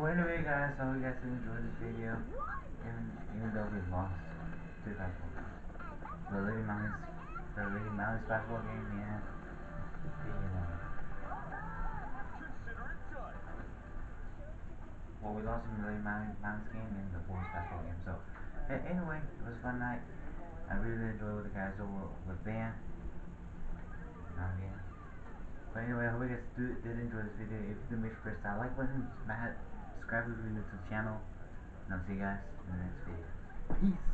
Well, anyway, guys, I hope you guys enjoyed this video. Even, even though we lost two basketball games. The Lady Mounties, the Lady Mounties basketball game, yeah. You know. Well, we lost in the Lady Mounties game and the boys basketball game. So, anyway, it was a fun night. I really enjoyed with the guys over with Ben. Not Ben. But anyway, I hope you guys do, did enjoy this video. If you do, make sure to press that like button, smash, subscribe to the channel. And I'll see you guys in the next video. Peace!